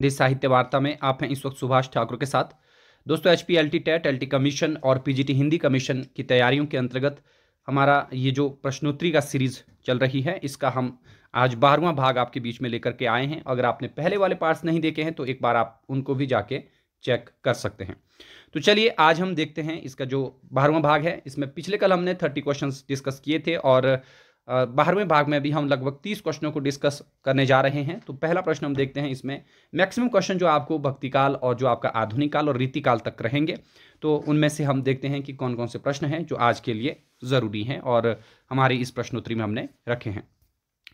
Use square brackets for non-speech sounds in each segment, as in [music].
हिंदी साहित्य वार्ता में आप हैं इस वक्त सुभाष ठाकुर के साथ। दोस्तों H P L T TET L T commission और पीजीटी हिंदी कमीशन की तैयारियों के अंतर्गत हमारा ये जो प्रश्नोत्तरी का सीरीज़ चल रही है, इसका हम आज बारहवां भाग आपके बीच में लेकर के आए हैं। अगर आपने पहले वाले पार्ट्स नहीं देखे हैं तो एक बार आप उनको भी जाके चेक कर सकते हैं। तो चलिए, आज हम देखते हैं इसका जो बारहवां भाग है। इसमें पिछले कल हमने थर्टी क्वेश्चंस डिस्कस किए थे और बारहवें भाग में भी हम लगभग तीस क्वेश्चनों को डिस्कस करने जा रहे हैं। तो पहला प्रश्न हम देखते हैं इसमें, मैक्सिमम क्वेश्चन जो आपको भक्तिकाल और जो आपका आधुनिक काल और रीतिकाल तक रहेंगे तो उनमें से हम देखते हैं कि कौन कौन से प्रश्न हैं जो आज के लिए ज़रूरी हैं और हमारी इस प्रश्नोत्तरी में हमने रखे हैं।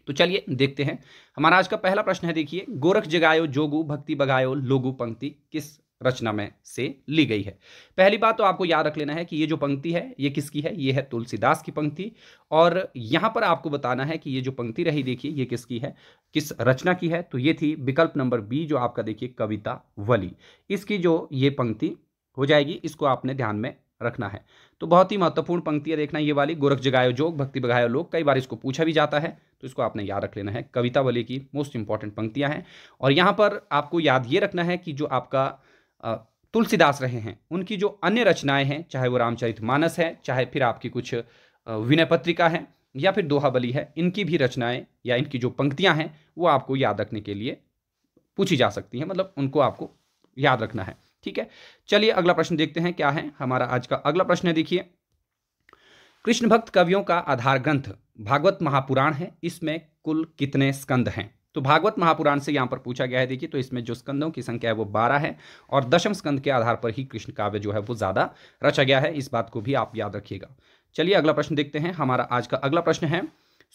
तो चलिए देखते हैं। हमारा आज का पहला प्रश्न है, देखिए, गोरख जगायो जोगु भक्ति बगायो लोगु पंक्ति किस रचना में से ली गई है। पहली बात तो आपको याद रख लेना है कि ये जो पंक्ति है, ये किसकी है? ये है तुलसीदास की पंक्ति। और यहाँ पर आपको बताना है कि ये जो पंक्ति रही, देखिए, ये किसकी है? किस रचना की है? तो ये थी विकल्प नंबर बी, जो आपका, देखिए, कविता वली। इसकी जो ये पंक्ति हो जाएगी, इसको आपने ध्यान में रखना है। तो बहुत ही महत्वपूर्ण पंक्ति है, देखना ये वाली, गोरख जगायो जोग, भक्ति बगायो लोग। कई बार इसको पूछा भी जाता है तो इसको आपने याद रख लेना है। कविता वली की मोस्ट इंपॉर्टेंट पंक्तियाँ हैं। और यहाँ पर आपको याद ये रखना है कि जो आपका तुलसीदास रहे हैं। उनकी जो अन्य रचनाएँ हैं, चाहे वो रामचरित मानस है, चाहे फिर आपकी कुछ विनय पत्रिका है, या फिर दोहाबली है, इनकी भी रचनाएँ या इनकी जो पंक्तियाँ हैं, वो आपको याद रखने के लिए पूछी जा सकती हैं। मतलब उनको आपको याद रखना है। ठीक है? चलिए अगला प्रश्न देखते हैं, क्या है? हमारा आज का अगला प्रश्न है, देखिए। कृष्ण भक्त कवियों का आधार ग्रंथ भागवत महापुराण है। इसमें कुल कितने स्कंद हैं? तो भागवत महापुराण से यहाँ पर पूछा गया है, देखिए तो इसमें जो स्कंदों की संख्या है वो बारह है और दशम स्कंद के आधार पर ही कृष्ण काव्य जो है वो ज़्यादा रचा गया है। इस बात को भी आप याद रखिएगा। चलिए, अगला प्रश्न देखते हैं। हमारा आज का अगला प्रश्न है,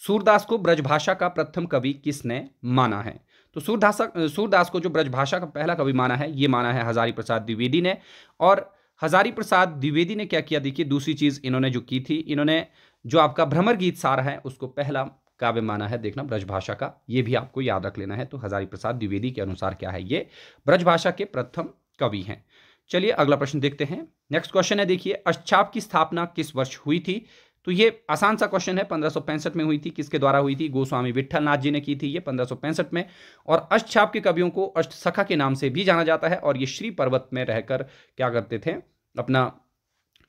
सूरदास को ब्रजभाषा का प्रथम कवि किसने माना है? तो सूरदास सूरदास को जो ब्रजभाषा का पहला कवि माना है, ये माना है हजारी प्रसाद द्विवेदी ने और हजारी प्रसाद द्विवेदी ने क्या किया? देखिए, दूसरी चीज़ इन्होंने जो की थी, इन्होंने जो आपका भ्रमर गीत सार है, उसको पहला काव्य माना है देखना ब्रजभाषा का, ये भी आपको याद रख लेना है। तो हजारी प्रसाद द्विवेदी के अनुसार क्या है ये? ब्रजभाषा के प्रथम कवि हैं। चलिए अगला प्रश्न देखते हैं। नेक्स्ट क्वेश्चन है, देखिए अश्चाप की स्थापना किस वर्ष हुई थी? तो ये आसान सा क्वेश्चन है, पंद्रह में हुई थी, किसके द्वारा हुई थी? गोस्वामी विठल नाथ जी ने की थी ये पंद्रह में। और अष्टछाप के कवियों को अष्ट सखा के नाम से भी जाना जाता है। और ये श्री पर्वत में रहकर क्या करते थे? अपना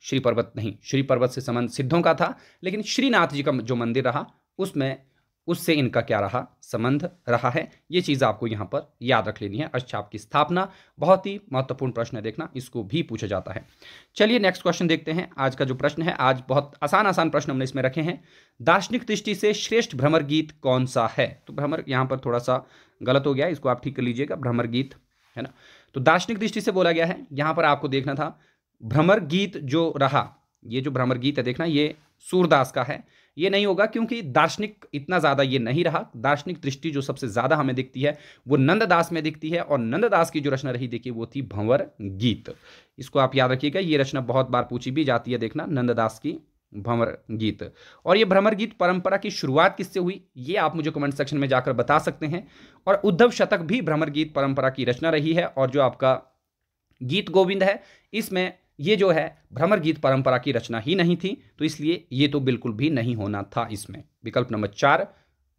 श्री पर्वत नहीं श्री पर्वत से संबंध सिद्धों का था। लेकिन श्रीनाथ जी का जो मंदिर रहा उसमें उससे इनका क्या रहा? संबंध रहा है। ये चीज़ आपको यहाँ पर याद रख लेनी है। अश्चाप की स्थापना। बहुत ही महत्वपूर्ण प्रश्न है, देखना। इसको भी पूछा जाता है। चलिए नेक्स्ट क्वेश्चन देखते हैं। आज का जो प्रश्न है, आज बहुत आसान आसान प्रश्न हमने इसमें रखे हैं। दार्शनिक दृष्टि से श्रेष्ठ भ्रमर गीत कौन सा है? तो भ्रमर यहाँ पर थोड़ा सा गलत हो गया इसको आप ठीक कर लीजिएगा। भ्रमर गीत, है ना? तो दार्शनिक दृष्टि से बोला गया है। यहाँ पर आपको देखना था। भ्रमर गीत जो रहा, ये जो भ्रमर गीत है, देखना, ये सूरदास का है। ये नहीं होगा क्योंकि दार्शनिक इतना ज़्यादा ये नहीं रहा। दार्शनिक दृष्टि जो सबसे ज़्यादा हमें दिखती है, वो नंददास में दिखती है और नंददास की जो रचना रही, देखिए, वो थी भंवर गीत। इसको आप याद रखिएगा, ये रचना बहुत बार पूछी भी जाती है, देखना, नंददास की भंवर गीत। और ये भ्रमर गीत परंपरा की शुरुआत किससे हुई, ये आप मुझे कमेंट सेक्शन में जाकर बता सकते हैं। और उद्धव शतक भी भ्रमर गीत परंपरा की रचना रही है और जो आपका गीत गोविंद है, इसमें ये जो है, भ्रमर गीत परंपरा की रचना ही नहीं थी तो इसलिए ये तो बिल्कुल भी नहीं होना था इसमें। विकल्प नंबर चार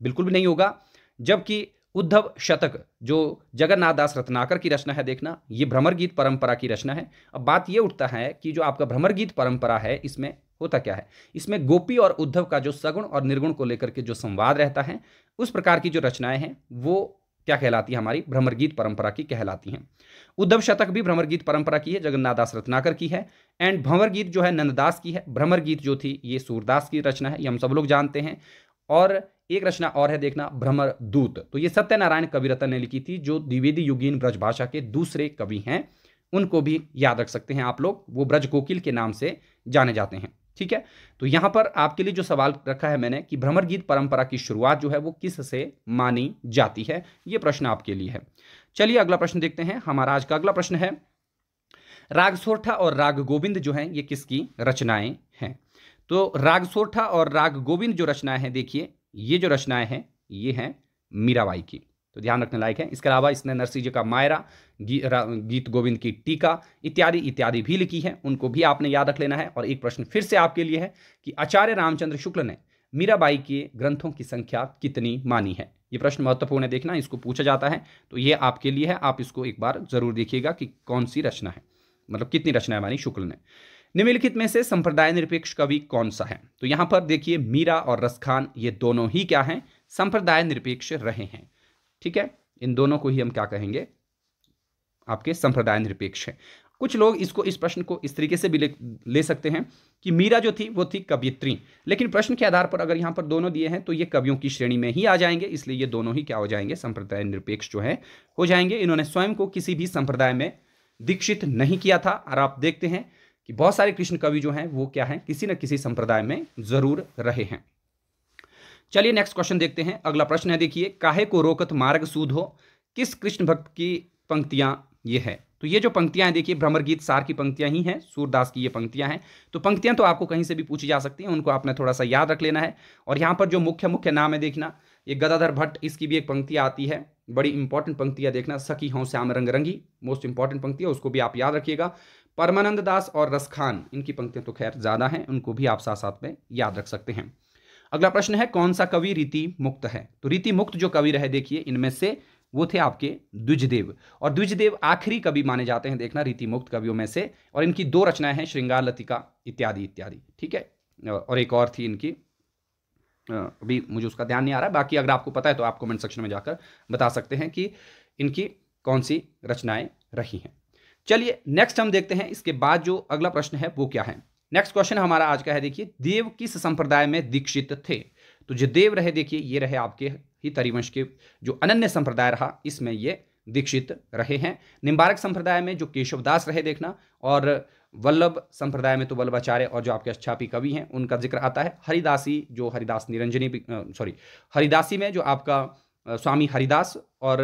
बिल्कुल भी नहीं होगा, जबकि उद्धव शतक, जो जगन्नाथ दास रत्नाकर की रचना है, देखना, ये भ्रमर गीत परंपरा की रचना है। अब बात ये उठता है कि जो आपका भ्रमर गीत परंपरा है, इसमें होता क्या है? इसमें गोपी और उद्धव का जो सगुण और निर्गुण को लेकर के जो संवाद रहता है, उस प्रकार की जो रचनाएँ हैं, वो क्या कहलाती है हमारी? भ्रमरगीत परंपरा की कहलाती हैं। उद्धव शतक भी भ्रमरगीत परंपरा की है, जगन्नाथ दास रत्नाकर की है एंड भंवर गीत जो है, नंददास की है। भ्रमर गीत जो थी, ये सूरदास की रचना है, ये हम सब लोग जानते हैं। और एक रचना और है, देखना भ्रमर दूत तो ये सत्यनारायण कविरतन ने लिखी थी, जो द्विवेदी युगीन ब्रजभाषा के दूसरे कवि हैं, उनको भी याद रख सकते हैं आप लोग, वो ब्रज कोकिल के नाम से जाने जाते हैं, ठीक है? तो यहाँ पर आपके लिए जो सवाल रखा है मैंने कि भ्रमर गीत परंपरा की शुरुआत जो है, वो किस से मानी जाती है, ये प्रश्न आपके लिए है। चलिए अगला प्रश्न देखते हैं। हमारा आज का अगला प्रश्न है। राग सोरठा और राग गोविंद जो है ये किसकी रचनाएँ हैं? तो राग सोरठा और राग गोविंद जो रचनाएँ हैं देखिए ये जो रचनाएँ हैं ये हैं मीराबाई की। तो ध्यान रखने लायक है। इसके अलावा इसने नरसिंह जी का मायरा गी, गीत गोविंद की टीका इत्यादि इत्यादि भी लिखी है। उनको भी आपने याद रख लेना है। और एक प्रश्न फिर से आपके लिए है कि आचार्य रामचंद्र शुक्ल ने मीराबाई के ग्रंथों की संख्या कितनी मानी है? ये प्रश्न महत्वपूर्ण है, देखना, इसको पूछा जाता है। तो ये आपके लिए है, आप इसको एक बार ज़रूर देखिएगा कि कौन सी रचना है। मतलब कितनी रचना है मानी शुक्ल ने। निम्नलिखित में से संप्रदाय निरपेक्ष कवि कौन सा है? तो यहाँ पर देखिए, मीरा और रसखान, ये दोनों ही क्या हैं? संप्रदाय निरपेक्ष रहे हैं। ठीक है? इन दोनों को ही हम क्या कहेंगे? आपके संप्रदाय निरपेक्ष है। कुछ लोग इसको इस प्रश्न को इस तरीके से भी ले, ले सकते हैं कि मीरा जो थी वो थी कवियत्री। लेकिन प्रश्न के आधार पर अगर यहाँ पर दोनों दिए हैं तो ये कवियों की श्रेणी में ही आ जाएँगे इसलिए ये दोनों ही क्या हो जाएँगे संप्रदाय निरपेक्ष जो है हो जाएँगे। इन्होंने स्वयं को किसी भी संप्रदाय में दीक्षित नहीं किया था। और आप देखते हैं कि बहुत सारे कृष्ण कवि जो हैं वो क्या हैं किसी न किसी संप्रदाय में ज़रूर रहे हैं। चलिए नेक्स्ट क्वेश्चन देखते हैं। अगला प्रश्न है देखिए काहे को रोकत मार्ग सूद हो? किस कृष्ण भक्त की पंक्तियाँ ये है। तो ये जो पंक्तियाँ हैं, देखिए, भ्रमर गीत सार की पंक्तियाँ ही हैं, सूरदास की ये पंक्तियाँ हैं। तो पंक्तियाँ तो आपको कहीं से भी पूछी जा सकती हैं, उनको आपने थोड़ा सा याद रख लेना है। और यहाँ पर जो मुख्य मुख्य नाम है, देखना, ये गदाधर भट्ट, इसकी भी एक पंक्ति आती है, बड़ी इंपॉर्टेंट पंक्तियाँ देखना, सखी हों श्याम रंग रंगी मोस्ट इंपॉर्टेंट पंक्ति है, उसको भी आप याद रखिएगा। परमानंद दास और रसखान इनकी पंक्तियाँ तो खैर ज़्यादा हैं, उनको भी आप साथ साथ में याद रख सकते हैं। अगला प्रश्न है, कौन सा कवि रीति मुक्त है? तो रीति मुक्त जो कवि रहे, देखिए, इनमें से वो थे आपके द्विजदेव। और द्विजदेव आखिरी कवि माने जाते हैं, देखना रीति मुक्त कवियों में से। और इनकी दो रचनाएँ हैं, श्रृंगार, लतिका, इत्यादि इत्यादि। ठीक है? और एक और थी इनकी। अभी मुझे उसका ध्यान नहीं आ रहा बाकी अगर आपको पता है तो आप कमेंट सेक्शन में जाकर बता सकते हैं कि इनकी कौन सी रचनाएँ रही हैं। चलिए नेक्स्ट हम देखते हैं, इसके बाद जो अगला प्रश्न है, वो क्या है? नेक्स्ट क्वेश्चन हमारा आज का है, देखिए, देव किस संप्रदाय में दीक्षित थे? तो जो देव रहे, देखिए, ये रहे आपके ही तरिवंश के जो अनन्य संप्रदाय रहा, इसमें ये दीक्षित रहे हैं। निम्बारक संप्रदाय में जो केशवदास रहे, देखना, और वल्लभ संप्रदाय में तो वल्लभाचार्य और जो आपके अच्छापी कवि हैं, उनका ज़िक्र आता है। हरिदासी, जो हरिदास निरंजनी सॉरी हरिदासी में जो आपका स्वामी हरिदास और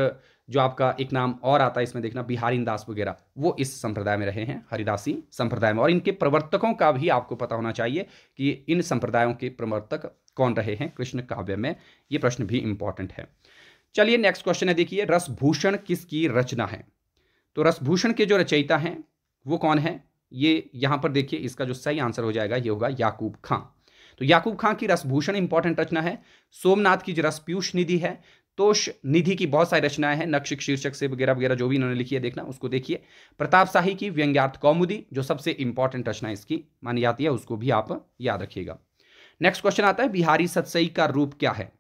जो आपका एक नाम और आता है, इसमें देखना बिहारी दास वगैरह, वो इस संप्रदाय में रहे हैं, हरिदासी संप्रदाय में। और इनके प्रवर्तकों का भी आपको पता होना चाहिए कि इन संप्रदायों के प्रवर्तक कौन रहे हैं, कृष्ण काव्य में ये प्रश्न भी इंपॉर्टेंट है। चलिए नेक्स्ट क्वेश्चन है, देखिए, रसभूषण किसकी रचना है? तो रसभूषण के जो रचयिता हैं, वो कौन है? ये यहाँ पर देखिए, इसका जो सही आंसर हो जाएगा, ये होगा याकूब खां। तो याकूब खां की रसभूषण इंपॉर्टेंट रचना है। सोमनाथ की जो रसपीयूष निधि है तोष निधि की बहुत सारी रचनाएँ हैं नक्षिक शीर्षक से वगैरह वगैरह जो भी इन्होंने लिखी है, देखना, उसको देखिए। प्रताप शाही की व्यंग्यार्थ कौमुदी, जो सबसे इंपॉर्टेंट रचना इसकी, मानी जाती है, उसको भी आप याद रखिएगा। नेक्स्ट क्वेश्चन आता है, बिहारी सत्सई का रूप क्या है?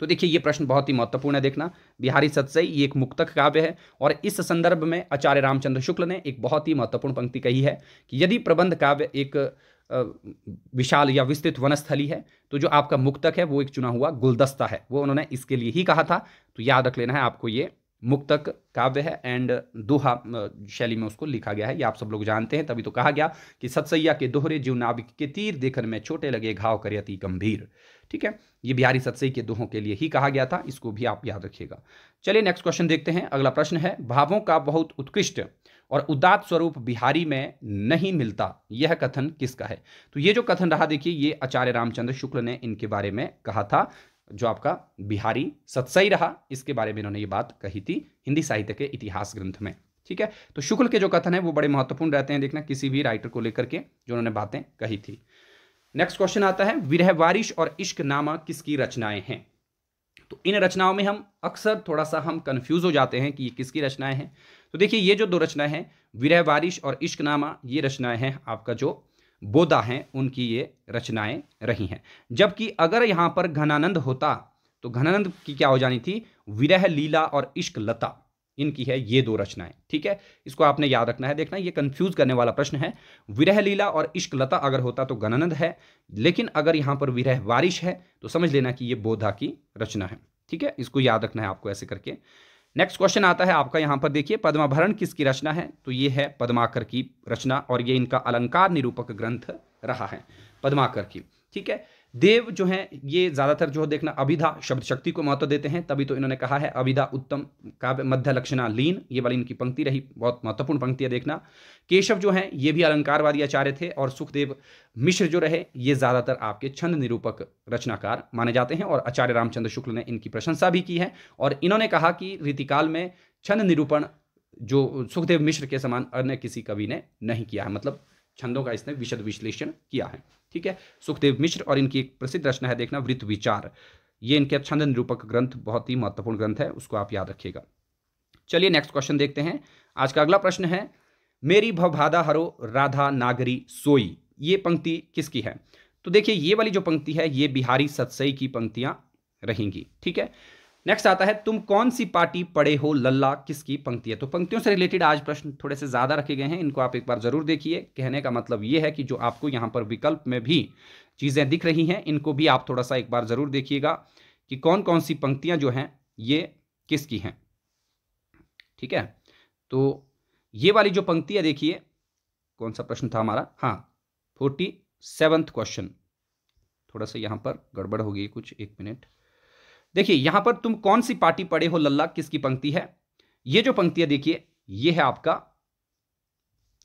तो देखिए, ये प्रश्न बहुत ही महत्वपूर्ण है, देखना। बिहारी सत्सई, ये एक मुक्तक काव्य है, और इस संदर्भ में आचार्य रामचंद्र शुक्ल ने एक बहुत ही महत्वपूर्ण पंक्ति कही है कि यदि प्रबंध काव्य एक विशाल या विस्तृत वनस्थली है तो जो आपका मुक्तक है, वो एक चुना हुआ गुलदस्ता है। वो उन्होंने इसके लिए ही कहा था। तो याद रख लेना है आपको ये मुक्तक काव्य है एंड दोहा शैली में उसको लिखा गया है। ये आप सब लोग जानते हैं, तभी तो कहा गया कि सत्सैया के दोहरे जीव नाविक के तीर देखने में छोटे लगे घाव करे अति गंभीर। ठीक है? ये बिहारी सत्सई के दोहों के लिए ही कहा गया था, इसको भी आप याद रखिएगा। चलिए नेक्स्ट क्वेश्चन देखते हैं। अगला प्रश्न है, भावों का बहुत उत्कृष्ट और उदात स्वरूप बिहारी में नहीं मिलता। यह कथन किसका है? तो ये जो कथन रहा, देखिए, ये आचार्य रामचंद्र शुक्ल ने इनके बारे में कहा था, जो आपका बिहारी सत्सई रहा। इसके बारे में इन्होंने ये बात कही थी हिंदी साहित्य के इतिहास ग्रंथ में। ठीक है? तो शुक्ल के जो कथन है, वो बड़े महत्वपूर्ण रहते हैं देखना, किसी भी राइटर को लेकर के, जो उन्होंने बातें कही थी। नेक्स्ट क्वेश्चन आता है विरह वारिश और इश्क नामा किसकी रचनाएँ हैं? तो इन रचनाओं में हम अक्सर थोड़ा सा हम कंफ्यूज हो जाते हैं कि ये किसकी रचनाएँ हैं। तो देखिए, ये जो दो रचनाएँ हैं, विरह बारिश और इश्कनामा, ये रचनाएँ हैं आपका जो बोदा हैं, उनकी ये रचनाएँ रही हैं। जबकि अगर यहाँ पर घनानंद होता तो घनानंद की क्या हो जानी थी? विरह लीला और इश्क लता इनकी है ये दो रचनाएँ, ठीक है? इसको आपने याद रखना है, देखना ये कंफ्यूज करने वाला प्रश्न है। विरह लीला और इश्क लता अगर होता तो गणानंद है, लेकिन अगर यहाँ पर विरह वारिश है तो समझ लेना कि ये बोधा की रचना है, ठीक है? इसको याद रखना है आपको ऐसे करके। नेक्स्ट क्वेश्चन आता है आपका यहाँ पर, देखिए, पद्माभरण किसकी रचना है? तो ये है पद्माकर की रचना और ये इनका अलंकार निरूपक ग्रंथ रहा है, पद्माकर की, ठीक है? देव जो है, ये ज़्यादातर जो देखना अभिधा शब्द शक्ति को महत्व देते हैं, तभी तो इन्होंने कहा है अभिधा उत्तम काव्य मध्य लक्षणा लीन, ये वाली इनकी पंक्ति रही, बहुत महत्वपूर्ण पंक्ति है देखना। केशव जो है, ये भी अलंकारवादी आचार्य थे और सुखदेव मिश्र जो रहे, ये ज़्यादातर आपके छंद निरूपक रचनाकार माने जाते हैं और आचार्य रामचंद्र शुक्ल ने इनकी प्रशंसा भी की है। और इन्होंने कहा कि रीतिकाल में छंद निरूपण जो सुखदेव मिश्र के समान अन्य किसी कवि ने नहीं किया है मतलब छंदों का इसने विशद विश्लेषण किया है। ठीक है? सुखदेव मिश्र और इनकी एक प्रसिद्ध रचना है देखना, वृत्त विचार। ये इनके छंद निरूपक ग्रंथ बहुत ही महत्वपूर्ण ग्रंथ है, उसको आप याद रखिएगा। चलिए नेक्स्ट क्वेश्चन देखते हैं। आज का अगला प्रश्न है, मेरी भवभादा हरो राधा नागरी सोई। ये पंक्ति किसकी है? तो देखिए, ये वाली जो पंक्ति है, ये बिहारी सतसई की पंक्तियाँ रहेंगी। ठीक है? नेक्स्ट आता है, तुम कौन सी पार्टी पढ़े हो? लल्ला, किसकी पंक्ति है? तो पंक्तियों से रिलेटेड आज प्रश्न थोड़े से ज़्यादा रखे गए हैं, इनको आप एक बार ज़रूर देखिए। कहने का मतलब ये है कि जो आपको यहाँ पर विकल्प में भी चीज़ें दिख रही हैं, इनको भी आप थोड़ा सा एक बार ज़रूर देखिएगा कि कौन कौन सी पंक्तियाँ जो हैं, ये किसकी हैं? ठीक है? तो ये वाली जो पंक्ति है, देखिए, कौन सा प्रश्न था हमारा? हाँ फोर्टी क्वेश्चन थोड़ा सा यहाँ पर गड़बड़ हो गई कुछ, एक मिनट। देखिए, यहाँ पर तुम कौन सी पार्टी पढ़े हो लल्ला? किसकी पंक्ति है? ये जो पंक्ति है, देखिए, ये है आपका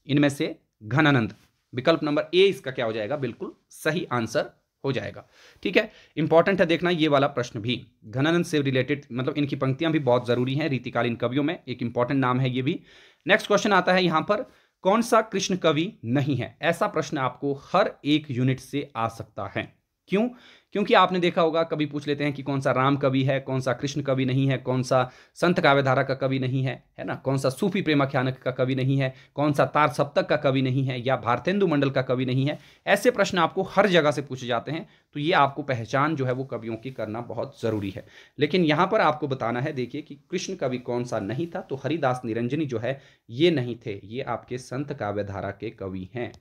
इनमें से घनानंद। विकल्प नंबर ए इसका क्या हो जाएगा? बिल्कुल सही आंसर हो जाएगा। ठीक है? इंपॉर्टेंट है देखना ये वाला प्रश्न भी। घनानंद से रिलेटेड मतलब इनकी पंक्तियाँ भी बहुत ज़रूरी हैं रीतिकालीन कवियों में। एक इंपॉर्टेंट नाम है ये भी। नेक्स्ट क्वेश्चन आता है यहाँ पर, कौन सा कृष्ण कवि नहीं है? ऐसा प्रश्न आपको हर एक यूनिट से आ सकता है। क्यों? क्योंकि आपने देखा होगा कभी पूछ लेते हैं कि कौन सा राम कवि है, कौन सा कृष्ण कवि नहीं है, कौन सा संत काव्यधारा का कवि नहीं है है ना? कौन सा सूफी प्रेमाख्यानक का कवि नहीं है, कौन सा तार सप्तक का कवि नहीं है या भारतेंदु मंडल का कवि नहीं है, ऐसे प्रश्न आपको हर जगह से पूछे जाते हैं तो ये आपको पहचान जो है वो कवियों की करना बहुत ज़रूरी है। लेकिन यहाँ पर आपको बताना है, देखिए कि कृष्ण कवि कौन सा नहीं था तो हरिदास निरंजनी जो है, ये नहीं थे, ये आपके संत काव्यधारा के कवि हैं,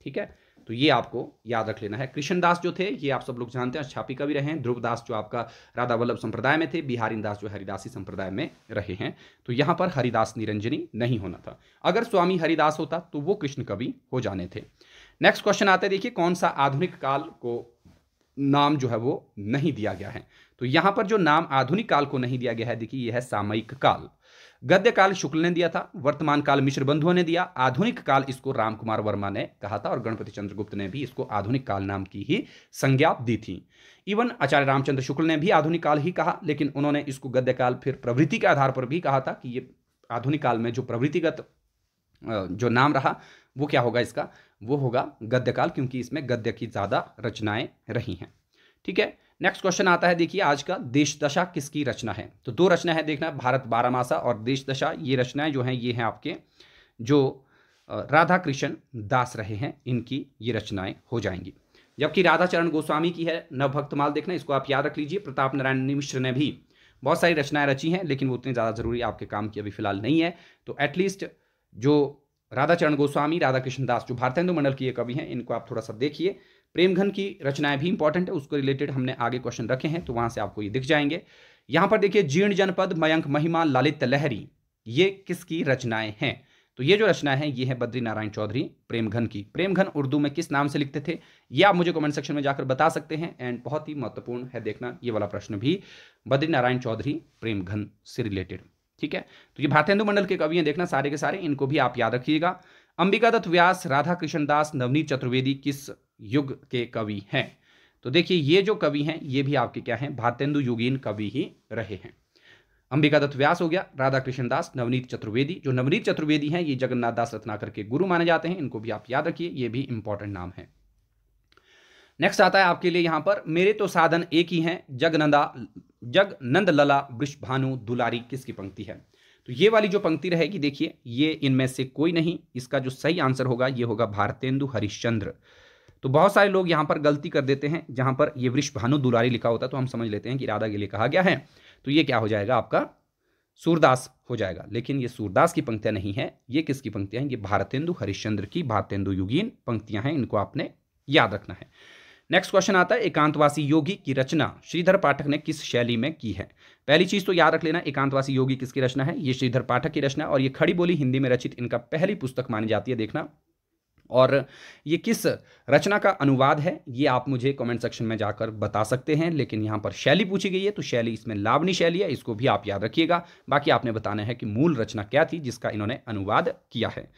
ठीक है? तो ये आपको याद रख लेना है। कृष्णदास जो थे, ये आप सब लोग जानते हैं, छापी कवि रहे हैं। ध्रुवदास जो आपका राधा वल्लभ संप्रदाय में थे, बिहारी दास जो हरिदासी संप्रदाय में रहे हैं। तो यहाँ पर हरिदास निरंजनी नहीं होना था। अगर स्वामी हरिदास होता तो वो कृष्ण कवि हो जाने थे। नेक्स्ट क्वेश्चन आते देखिए, कौन सा आधुनिक काल को नाम जो है वो नहीं दिया गया है? तो यहाँ पर जो नाम आधुनिक काल को नहीं दिया गया है, देखिए, यह है सामयिक काल। गद्य काल शुक्ल ने दिया था, वर्तमान काल मिश्र बंधुओं ने दिया, आधुनिक काल इसको रामकुमार वर्मा ने कहा था और गणपति चंद्रगुप्त ने भी इसको आधुनिक काल नाम की ही संज्ञा दी थी। इवन आचार्य रामचंद्र शुक्ल ने भी आधुनिक काल ही कहा, लेकिन उन्होंने इसको गद्य काल फिर प्रवृत्ति के आधार पर भी कहा था कि ये आधुनिक काल में जो प्रवृत्तिगत जो नाम रहा, वो क्या होगा इसका? वो होगा गद्य काल क्योंकि इसमें गद्य की ज़्यादा रचनाएँ रही हैं। ठीक है? नेक्स्ट क्वेश्चन आता है, देखिए, आज का देश दशा किसकी रचना है? तो दो रचना है देखना, भारत बारामासा और देश दशा ये रचनाएँ जो हैं, ये हैं आपके, जो राधा कृष्ण दास रहे हैं, इनकी ये रचनाएँ हो जाएँगी। जबकि राधा चरण गोस्वामी की है नव भक्तमाल देखना, इसको आप याद रख लीजिए, प्रताप नारायण मिश्र ने भी बहुत सारी रचनाएँ रची हैं, लेकिन वो उतनी ज़्यादा ज़रूरी आपके काम की अभी फ़िलहाल नहीं है। तो एटलीस्ट जो राधा चरण गोस्वामी राधा कृष्ण दास, जो भारतेंदु मंडल की ये कवि हैं, इनको आप थोड़ा सा देखिए। प्रेमघन की रचनाएँ भी इंपॉर्टेंट है, उसको रिलेटेड हमने आगे क्वेश्चन रखे हैं तो वहाँ से आपको ये दिख जाएँगे। यहाँ पर देखिए, जीर्ण जनपद, मयंक, महिमा, ललित, लहरी, ये किसकी रचनाएँ हैं? तो ये जो रचना है, ये है बद्री नारायण चौधरी, प्रेमघन की। प्रेमघन उर्दू में किस नाम से लिखते थे? ये आप मुझे कमेंट सेक्शन में जाकर बता सकते हैं एंड बहुत ही महत्वपूर्ण है देखना, ये वाला प्रश्न भी बद्री नारायण चौधरी, प्रेमघन से रिलेटेड ठीक है? तो ये भारतेंदु मंडल के कवि हैं, देखना सारे के सारे, इनको भी आप याद रखिएगा। अंबिका दत्त व्यास राधा कृष्ण दास, नवनीत चतुर्वेदी, किस युग के कवि हैं। तो देखिए, ये जो कवि हैं, ये भी आपके क्या हैं? भारतेंदु युगीन कवि ही रहे हैं। अंबिका दत्त व्यास हो गया राधा कृष्ण दास, नवनीत चतुर्वेदी। जो नवनीत चतुर्वेदी हैं, ये जगन्नाथ दास रत्नाकर के गुरु माने जाते हैं। इनको भी आप याद रखिए, ये भी इंपॉर्टेंट नाम है। नेक्स्ट आता है आपके लिए यहाँ पर, मेरे तो साधन एक ही हैं, जगनंदा जग नंद लला वृष भानु दुलारी किसकी पंक्ति है? तो ये वाली जो पंक्ति रहेगी, देखिए, ये इनमें से कोई नहीं, इसका जो सही आंसर होगा, ये होगा भारतेंदु हरिश्चंद्र। तो बहुत सारे लोग यहाँ पर गलती कर देते हैं, जहाँ पर ये वृक्ष भानु दुलारी लिखा होता है तो हम समझ लेते हैं कि राधा के लिए कहा गया है। तो ये क्या हो जाएगा? आपका सूरदास हो जाएगा। लेकिन ये सूरदास की पंक्तियाँ नहीं है। ये किसकी पंक्तियाँ हैं? ये भारतेंदु, हरिश्चंद्र की भारतेंदु युगीन पंक्तियाँ हैं। इनको आपने याद रखना है। नेक्स्ट क्वेश्चन आता है, एकांतवासी योगी की रचना श्रीधर पाठक ने किस शैली में की है? पहली चीज़ तो याद रख लेना, एकांतवासी योगी किसकी रचना है? ये श्रीधर पाठक की रचना और ये खड़ी बोली हिंदी में रचित इनका पहली पुस्तक मानी जाती है, देखना। और ये किस रचना का अनुवाद है, ये आप मुझे कमेंट सेक्शन में जाकर बता सकते हैं, लेकिन यहाँ पर शैली पूछी गई है तो शैली इसमें लावनी शैली है, इसको भी आप याद रखिएगा। बाकी आपने बताना है कि मूल रचना क्या थी, जिसका इन्होंने अनुवाद किया है।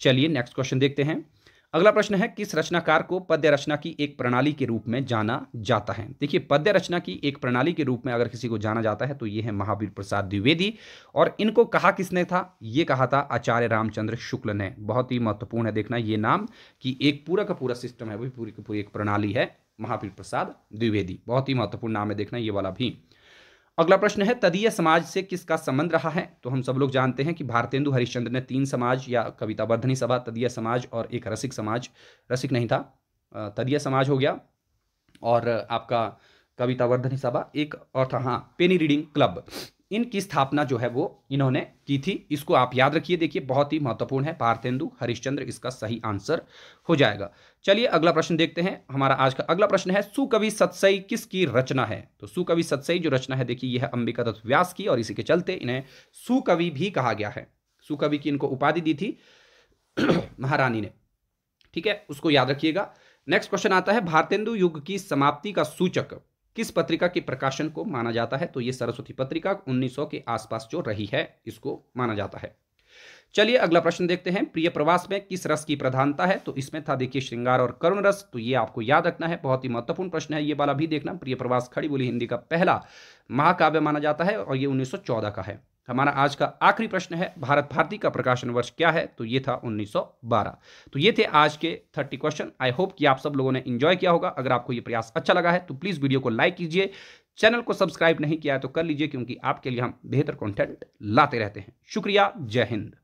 चलिए नेक्स्ट क्वेश्चन देखते हैं। अगला प्रश्न है, किस रचनाकार को पद्य रचना की एक प्रणाली के रूप में जाना जाता है? देखिए पद्य रचना की एक प्रणाली के रूप में अगर किसी को जाना जाता है तो ये है महावीर प्रसाद द्विवेदी। और इनको कहा किसने था? ये कहा था आचार्य रामचंद्र शुक्ल ने। बहुत ही महत्वपूर्ण है देखना ये नाम कि एक पूरा का पूरा सिस्टम है, वही पूरी की पूरी एक प्रणाली है महावीर प्रसाद द्विवेदी। बहुत ही महत्वपूर्ण नाम है देखना ये वाला भी। अगला प्रश्न है, तदीय समाज से किसका संबंध रहा है? तो हम सब लोग जानते हैं कि भारतेंदु हरिश्चंद्र ने तीन समाज या कविता वर्धनी सभा, तदीय समाज और एक रसिक समाज। रसिक नहीं था तदीय समाज हो गया और आपका कविता वर्धनी सभा, एक और था हाँ पेनी रीडिंग क्लब। इनकी स्थापना जो है वो इन्होंने की थी। इसको आप याद रखिए, देखिए, बहुत ही महत्वपूर्ण है। पार्थेंदु हरिश्चंद्र, इसका सही आंसर हो जाएगा। चलिए, अगला प्रश्न देखते हैं। हमारा आज का अगला प्रश्न है, सुकवि सत्सई किसकी रचना है? तो सुकवि सत्सई जो रचना है, देखिए, यह अंबिका दत्त व्यास की, और इसी के चलते इन्हें सुकवि भी कहा गया है। सुकवि की इनको उपाधि दी थी [clears throat] महारानी ने। ठीक है, उसको याद रखिएगा। नेक्स्ट क्वेश्चन आता है, भारतेंदु युग की समाप्ति का सूचक। किस पत्रिका के प्रकाशन को माना जाता है? तो ये सरस्वती पत्रिका 1900 के आसपास जो रही है, इसको माना जाता है। चलिए अगला प्रश्न देखते हैं। प्रिय प्रवास में किस रस की प्रधानता है? तो इसमें था देखिए श्रृंगार और करुण रस। तो ये आपको याद रखना है। बहुत ही महत्वपूर्ण प्रश्न है। ये वाला भी देखना। प्रिय प्रवास खड़ी बोली हिंदी का पहला महाकाव्य माना जाता है और ये 1914 का है। हमारा आज का आखिरी प्रश्न है। भारत भारती का प्रकाशन वर्ष क्या है? तो ये था 1912 तो ये थे आज के 30 क्वेश्चन। आई होप कि आप सब लोगों ने इंजॉय किया होगा। अगर आपको ये प्रयास अच्छा लगा है तो प्लीज़ वीडियो को लाइक कीजिए। चैनल को सब्सक्राइब नहीं किया तो कर लीजिए क्योंकि आपके लिए हम बेहतर कंटेंट लाते रहते हैं। शुक्रिया, जय हिंद।